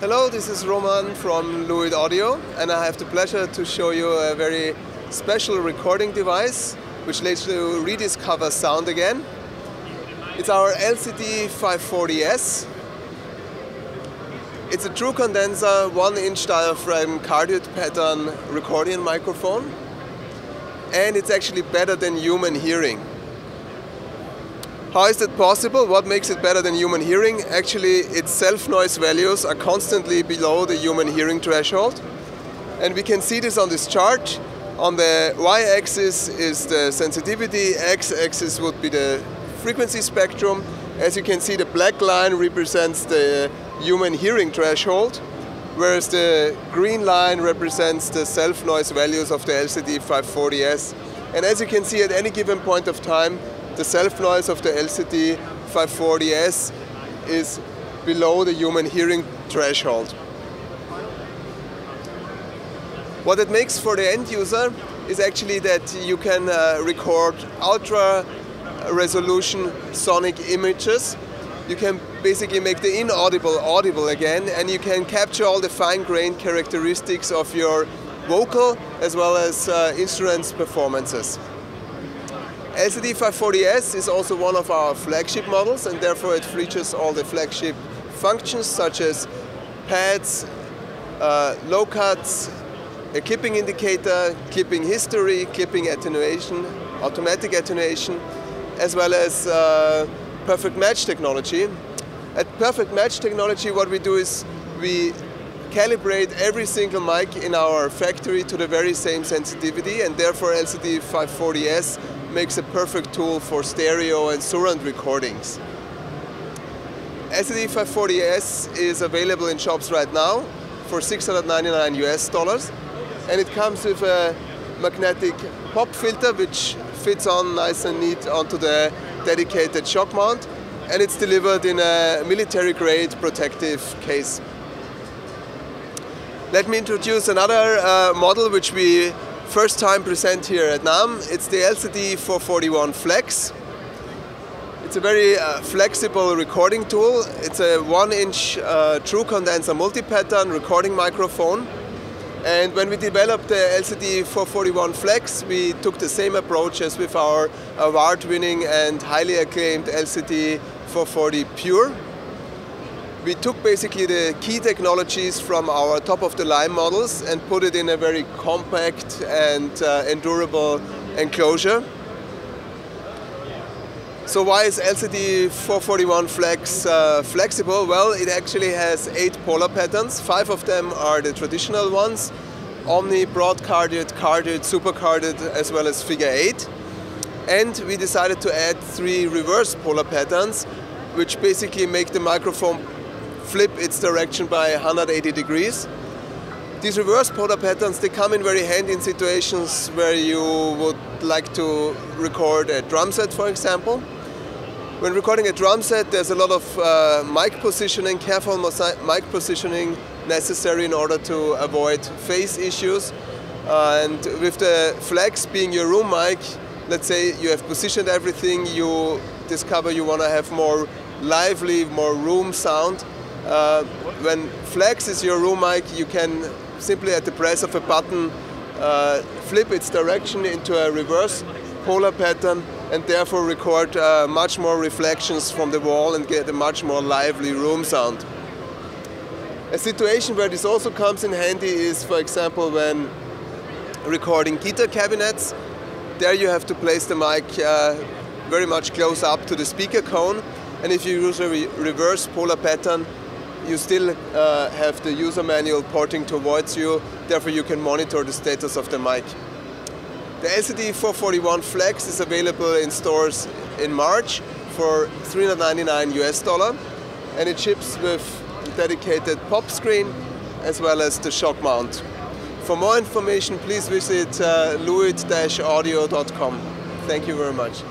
Hello, this is Roman from Lewitt Audio and I have the pleasure to show you a very special recording device which lets you rediscover sound again. It's our LCT 540S. It's a true condenser, one inch diaphragm cardioid pattern recording microphone and it's actually better than human hearing. How is that possible? What makes it better than human hearing? Actually, its self-noise values are constantly below the human hearing threshold. And we can see this on this chart. On the y-axis is the sensitivity, x-axis would be the frequency spectrum. As you can see, the black line represents the human hearing threshold, whereas the green line represents the self-noise values of the LCT 540S. And as you can see, at any given point of time, the self-noise of the LCT 540S is below the human hearing threshold. What it makes for the end user is actually that you can uh, record ultra resolution sonic images. You can basically make the inaudible audible again and you can capture all the fine-grained characteristics of your vocal as well as uh, instruments performances. LCT 540S is also one of our flagship models and therefore it features all the flagship functions such as pads, uh, low cuts, a clipping indicator, clipping history, clipping attenuation, automatic attenuation, as well as uh, perfect match technology. At perfect match technology what we do is we calibrate every single mic in our factory to the very same sensitivity and therefore LCT 540S makes a perfect tool for stereo and surround recordings. LCT 540S is available in shops right now for 699 US dollars and it comes with a magnetic pop filter which fits on nice and neat onto the dedicated shock mount and it's delivered in a military grade protective case. Let me introduce another uh, model which we first time present here at NAMM. It's the LCT 441 Flex. It's a very uh, flexible recording tool. It's a one inch uh, true condenser multi-pattern recording microphone. And when we developed the LCT 441 Flex, we took the same approach as with our award-winning and highly acclaimed LCT 440 Pure we took basically the key technologies from our top-of-the-line models and put it in a very compact and uh, endurable enclosure. So why is LCT 441 Flex uh, flexible? Well, it actually has eight polar patterns. Five of them are the traditional ones, Omni, broad cardioid, cardioid, super cardioid, as well as figure eight. And we decided to add three reverse polar patterns, which basically make the microphone flip its direction by 180 degrees. These reverse polar patterns, they come in very handy in situations where you would like to record a drum set, for example. When recording a drum set, there's a lot of uh, mic positioning, careful mic positioning necessary in order to avoid phase issues. Uh, and with the flex being your room mic, let's say you have positioned everything, you discover you want to have more lively, more room sound. Uh, when flex is your room mic, you can simply at the press of a button uh, flip its direction into a reverse polar pattern and therefore record uh, much more reflections from the wall and get a much more lively room sound. A situation where this also comes in handy is, for example, when recording guitar cabinets. There you have to place the mic uh, very much close up to the speaker cone and if you use a re reverse polar pattern you still uh, have the user manual porting towards you, therefore you can monitor the status of the mic. The LCT 441 Flex is available in stores in March for 399 US dollar and it ships with dedicated pop screen as well as the shock mount. For more information please visit uh, lewitt-audio.com. Thank you very much.